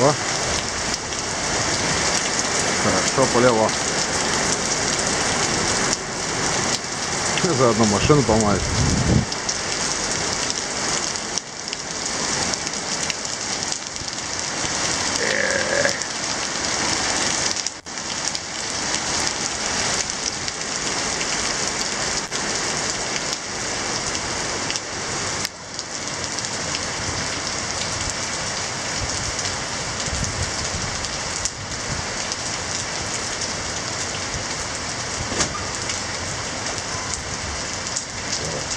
О. Хорошо полево. Заодно машину помаешь.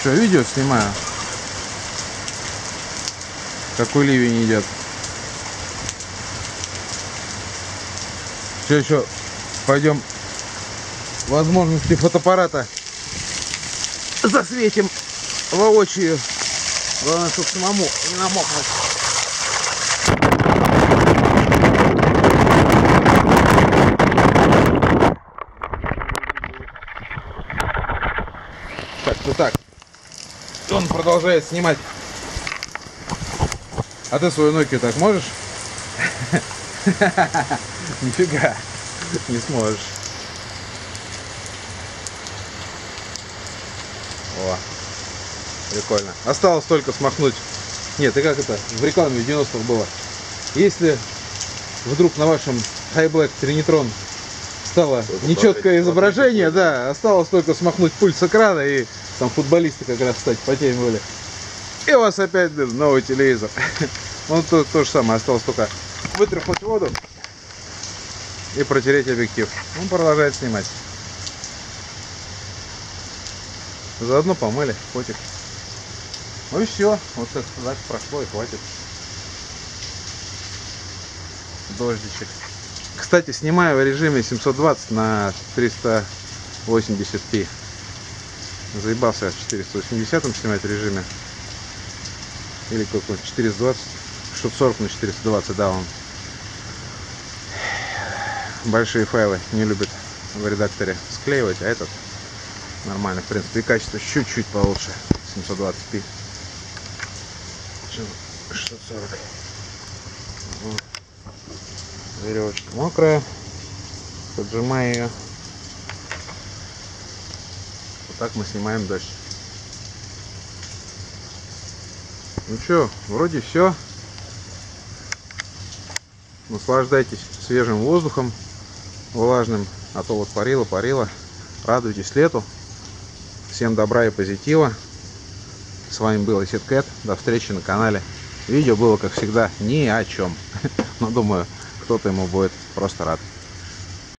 Что, видео снимаю? Какой ливень идет. Все еще пойдем возможности фотоаппарата засветим воочию. Главное, чтобы самому не намокнуть. Так, что так. Он продолжает снимать. А ты свою Nokia так можешь? Нифига. Не сможешь. О, прикольно. Осталось только смахнуть. Нет, и как это в рекламе в 90-х было? Если вдруг на вашем High Black Trinitron стало нечеткое изображение, да, осталось только смахнуть пульт с экрана и там футболисты как раз, кстати, по теме были. И у вас опять новый телевизор. Ну, то, то же самое, осталось только вытряхнуть воду и протереть объектив. Он продолжает снимать. Заодно помыли котик. Ну и все. Вот так, так прошло и хватит. Дождичек. Кстати, снимаю в режиме 720 на 380p. Заебался в 480 снимать в режиме. Или какой 420. 640 на 420, да, он. Большие файлы не любит в редакторе склеивать, а этот нормально, в принципе, и качество чуть-чуть получше. 720p. 640. Вот. Веревочка мокрая. Поджимаю ее. Вот так мы снимаем дождь. Ну что, вроде все. Наслаждайтесь свежим воздухом, влажным, а то вот парило, парило. Радуйтесь лету. Всем добра и позитива. С вами был Исет Кэт. До встречи на канале. Видео было, как всегда, ни о чем. Но думаю, кто-то ему будет просто рад.